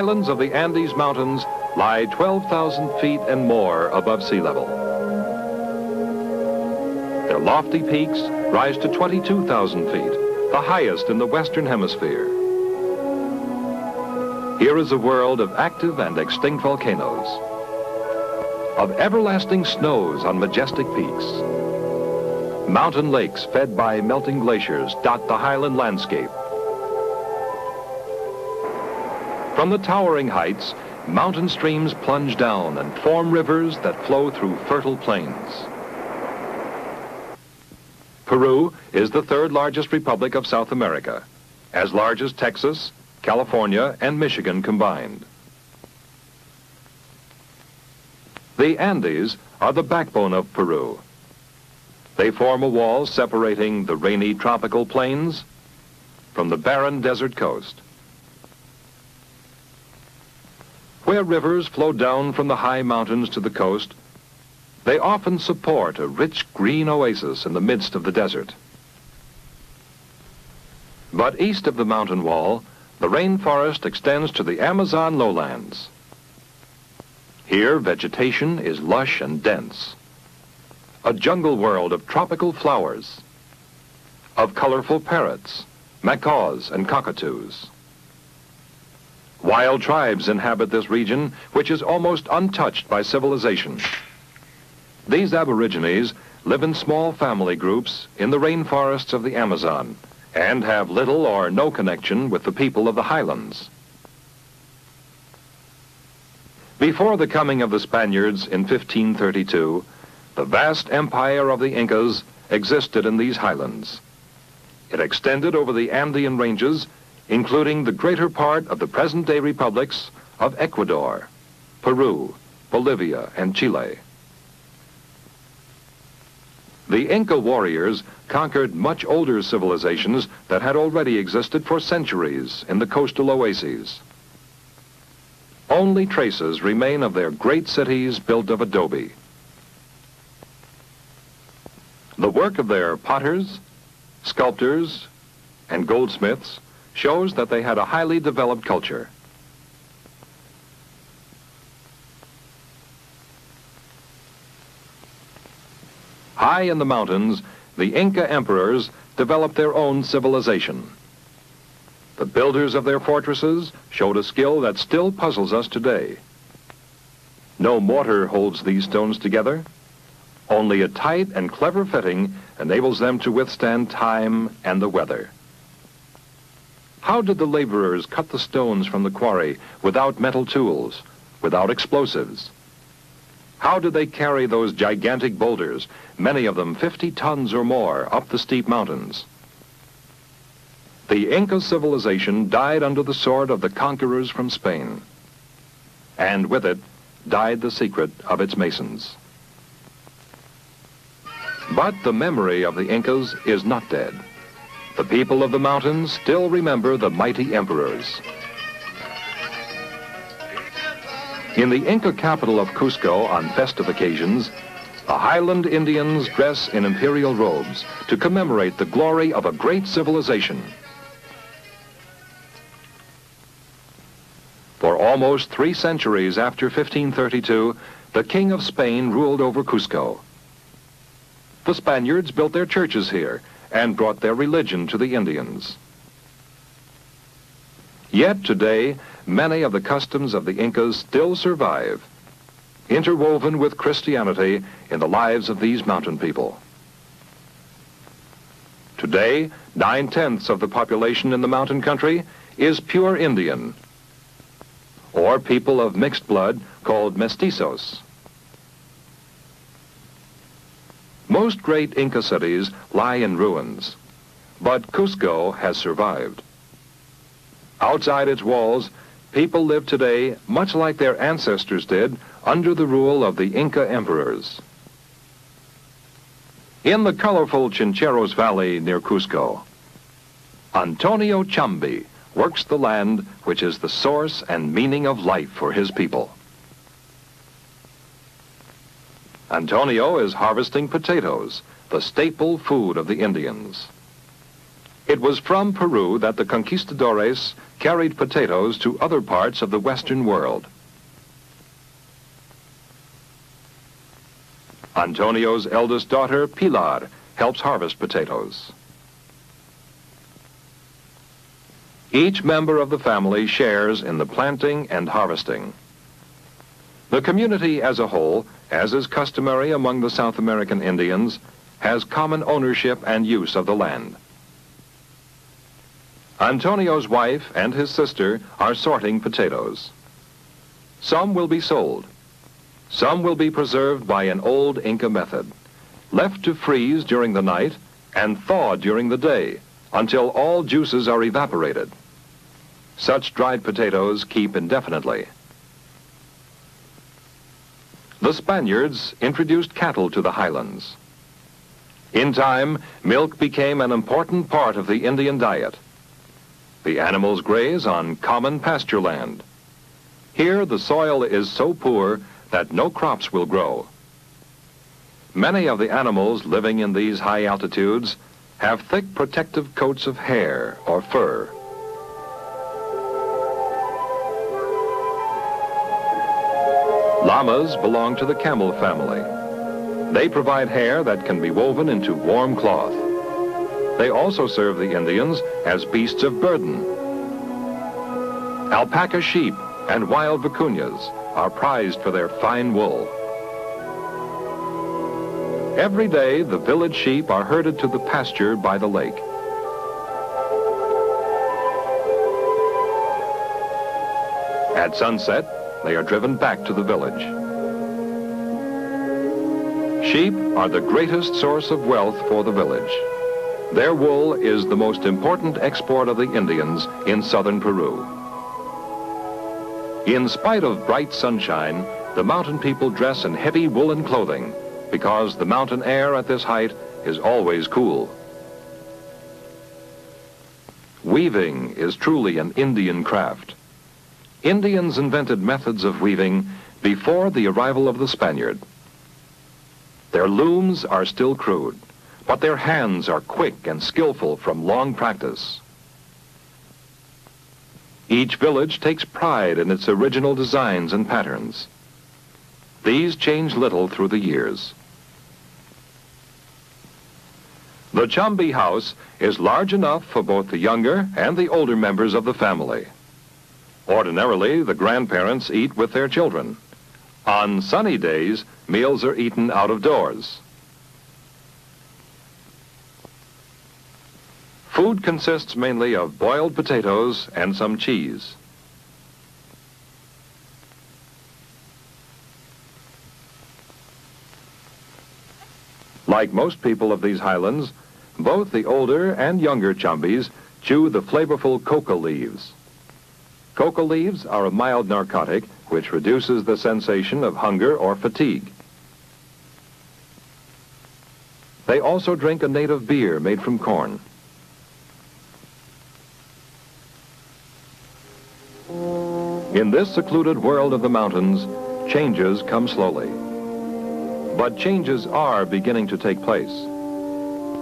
highlands of the Andes Mountains lie 12,000 feet and more above sea level. Their lofty peaks rise to 22,000 feet, the highest in the Western Hemisphere. Here is a world of active and extinct volcanoes, of everlasting snows on majestic peaks. Mountain lakes fed by melting glaciers dot the highland landscape. From the towering heights, mountain streams plunge down and form rivers that flow through fertile plains. Peru is the third largest republic of South America, as large as Texas, California, and Michigan combined. The Andes are the backbone of Peru. They form a wall separating the rainy tropical plains from the barren desert coast. Where rivers flow down from the high mountains to the coast, they often support a rich green oasis in the midst of the desert. But east of the mountain wall, the rainforest extends to the Amazon lowlands. Here, vegetation is lush and dense. A jungle world of tropical flowers, of colorful parrots, macaws, and cockatoos. Wild tribes inhabit this region, which is almost untouched by civilization. These aborigines live in small family groups in the rainforests of the Amazon and have little or no connection with the people of the highlands. Before the coming of the Spaniards in 1532, the vast empire of the Incas existed in these highlands. It extended over the Andean ranges including the greater part of the present-day republics of Ecuador, Peru, Bolivia, and Chile. The Inca warriors conquered much older civilizations that had already existed for centuries in the coastal oases. Only traces remain of their great cities built of adobe. The work of their potters, sculptors, and goldsmiths shows that they had a highly developed culture. High in the mountains, the Inca emperors developed their own civilization. The builders of their fortresses showed a skill that still puzzles us today. No mortar holds these stones together. Only a tight and clever fitting enables them to withstand time and the weather. How did the laborers cut the stones from the quarry without metal tools, without explosives? How did they carry those gigantic boulders, many of them 50 tons or more, up the steep mountains? The Inca civilization died under the sword of the conquerors from Spain. And with it, died the secret of its masons. But the memory of the Incas is not dead. The people of the mountains still remember the mighty emperors. In the Inca capital of Cusco on festive occasions, the highland Indians dress in imperial robes to commemorate the glory of a great civilization. For almost three centuries after 1532, the King of Spain ruled over Cusco. The Spaniards built their churches here and brought their religion to the Indians. Yet today, many of the customs of the Incas still survive, interwoven with Christianity in the lives of these mountain people. Today, nine-tenths of the population in the mountain country is pure Indian, or people of mixed blood called mestizos. Most great Inca cities lie in ruins, but Cusco has survived. Outside its walls, people live today much like their ancestors did under the rule of the Inca emperors. In the colorful Chincheros Valley near Cusco, Antonio Chambi works the land which is the source and meaning of life for his people. Antonio is harvesting potatoes, the staple food of the Indians. It was from Peru that the conquistadores carried potatoes to other parts of the Western world. Antonio's eldest daughter, Pilar, helps harvest potatoes. Each member of the family shares in the planting and harvesting. The community as a whole, as is customary among the South American Indians, has common ownership and use of the land. Antonio's wife and his sister are sorting potatoes. Some will be sold. Some will be preserved by an old Inca method, left to freeze during the night and thaw during the day until all juices are evaporated. Such dried potatoes keep indefinitely. The Spaniards introduced cattle to the highlands. In time, milk became an important part of the Indian diet. The animals graze on common pasture land. Here, the soil is so poor that no crops will grow. Many of the animals living in these high altitudes have thick protective coats of hair or fur. Llamas belong to the camel family. They provide hair that can be woven into warm cloth. They also serve the Indians as beasts of burden. Alpaca sheep and wild vicuñas are prized for their fine wool. Every day, the village sheep are herded to the pasture by the lake. At sunset, they are driven back to the village. Sheep are the greatest source of wealth for the village. Their wool is the most important export of the Indians in southern Peru. In spite of bright sunshine, the mountain people dress in heavy woolen clothing because the mountain air at this height is always cool. Weaving is truly an Indian craft. Indians invented methods of weaving before the arrival of the Spaniard. Their looms are still crude, but their hands are quick and skillful from long practice. Each village takes pride in its original designs and patterns. These change little through the years. The Chambi house is large enough for both the younger and the older members of the family. Ordinarily, the grandparents eat with their children. On sunny days, meals are eaten out of doors. Food consists mainly of boiled potatoes and some cheese. Like most people of these highlands, both the older and younger Chambis chew the flavorful coca leaves. Coca leaves are a mild narcotic which reduces the sensation of hunger or fatigue. They also drink a native beer made from corn. In this secluded world of the mountains, changes come slowly. But changes are beginning to take place.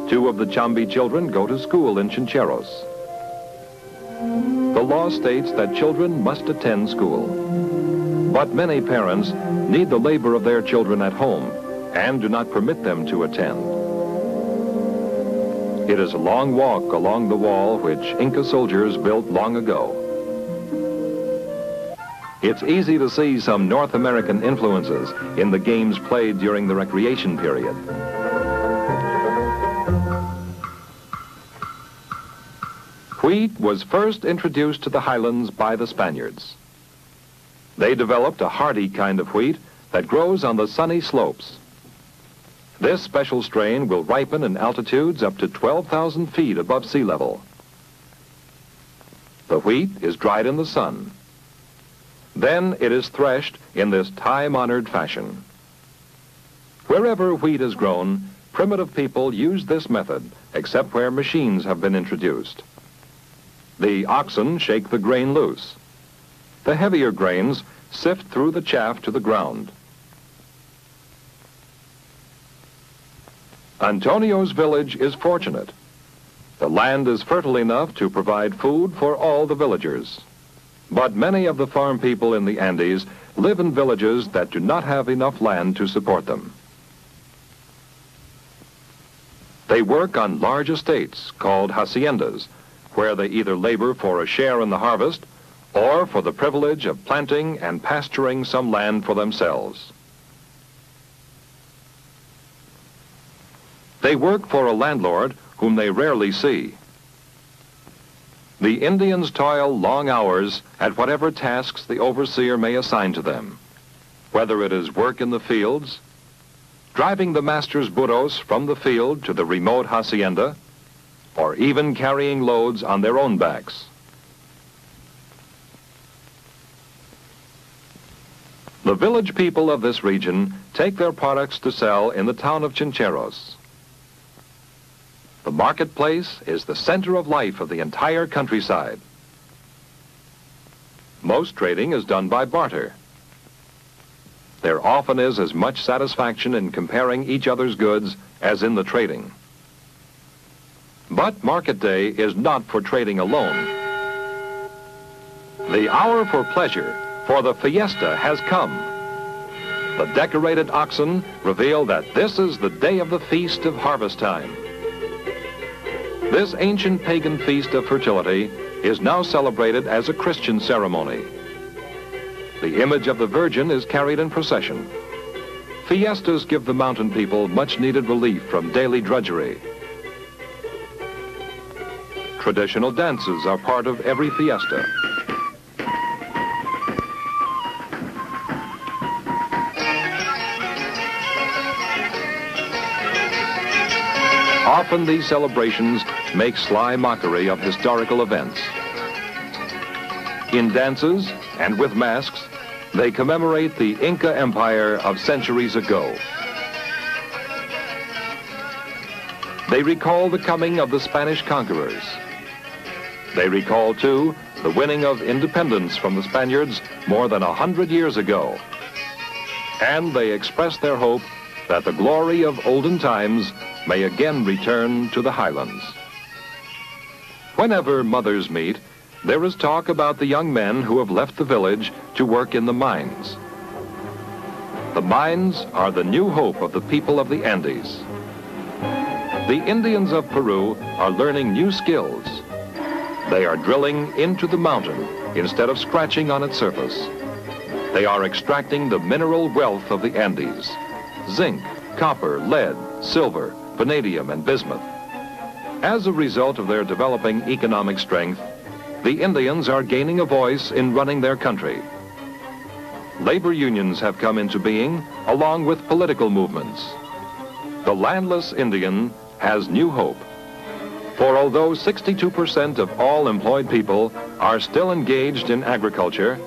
Two of the Chambi children go to school in Chincheros. The law states that children must attend school. But many parents need the labor of their children at home and do not permit them to attend. It is a long walk along the wall which Inca soldiers built long ago. It's easy to see some North American influences in the games played during the recreation period. Wheat was first introduced to the highlands by the Spaniards. They developed a hardy kind of wheat that grows on the sunny slopes. This special strain will ripen in altitudes up to 12,000 feet above sea level. The wheat is dried in the sun. Then it is threshed in this time-honored fashion. Wherever wheat is grown, primitive people use this method, except where machines have been introduced. The oxen shake the grain loose. The heavier grains sift through the chaff to the ground. Antonio's village is fortunate. The land is fertile enough to provide food for all the villagers. But many of the farm people in the Andes live in villages that do not have enough land to support them. They work on large estates called haciendas, where they either labor for a share in the harvest or for the privilege of planting and pasturing some land for themselves. They work for a landlord whom they rarely see. The Indians toil long hours at whatever tasks the overseer may assign to them, whether it is work in the fields, driving the master's burros from the field to the remote hacienda, or even carrying loads on their own backs. The village people of this region take their products to sell in the town of Chincheros. The marketplace is the center of life of the entire countryside. Most trading is done by barter. There often is as much satisfaction in comparing each other's goods as in the trading. But market day is not for trading alone. The hour for pleasure, for the fiesta, has come. The decorated oxen reveal that this is the day of the feast of harvest time. This ancient pagan feast of fertility is now celebrated as a Christian ceremony. The image of the Virgin is carried in procession. Fiestas give the mountain people much needed relief from daily drudgery. Traditional dances are part of every fiesta. Often these celebrations make sly mockery of historical events. In dances and with masks, they commemorate the Inca Empire of centuries ago. They recall the coming of the Spanish conquerors. They recall, too, the winning of independence from the Spaniards more than a hundred years ago. And they express their hope that the glory of olden times may again return to the highlands. Whenever mothers meet, there is talk about the young men who have left the village to work in the mines. The mines are the new hope of the people of the Andes. The Indians of Peru are learning new skills. They are drilling into the mountain instead of scratching on its surface. They are extracting the mineral wealth of the Andes, zinc, copper, lead, silver, vanadium, and bismuth. As a result of their developing economic strength, the Indians are gaining a voice in running their country. Labor unions have come into being along with political movements. The landless Indian has new hope. For although 62% of all employed people are still engaged in agriculture,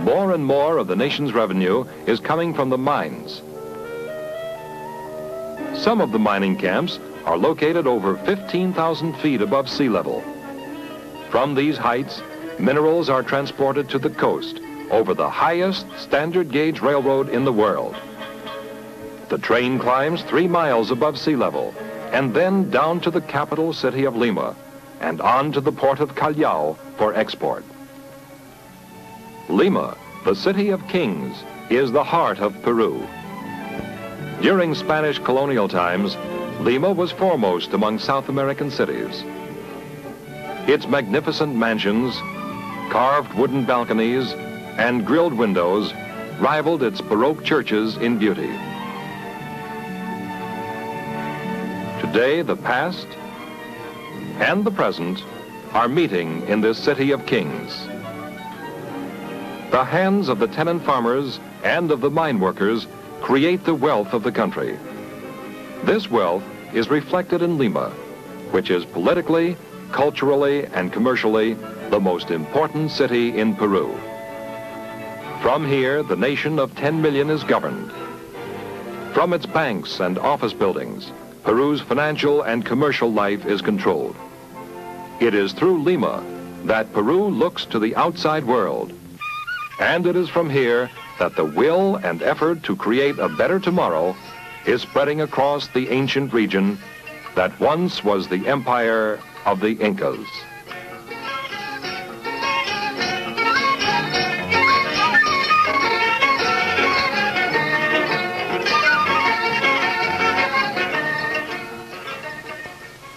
more and more of the nation's revenue is coming from the mines. Some of the mining camps are located over 15,000 feet above sea level. From these heights, minerals are transported to the coast over the highest standard gauge railroad in the world. The train climbs three miles above sea level and then down to the capital city of Lima and on to the port of Callao for export. Lima, the city of kings, is the heart of Peru. During Spanish colonial times, Lima was foremost among South American cities. Its magnificent mansions, carved wooden balconies, and grilled windows rivaled its Baroque churches in beauty. Today, the past and the present are meeting in this city of kings. The hands of the tenant farmers and of the mine workers create the wealth of the country. This wealth is reflected in Lima, which is politically, culturally, and commercially the most important city in Peru. From here, the nation of 10 million is governed. From its banks and office buildings, Peru's financial and commercial life is controlled. It is through Lima that Peru looks to the outside world. And it is from here that the will and effort to create a better tomorrow is spreading across the ancient region that once was the empire of the Incas.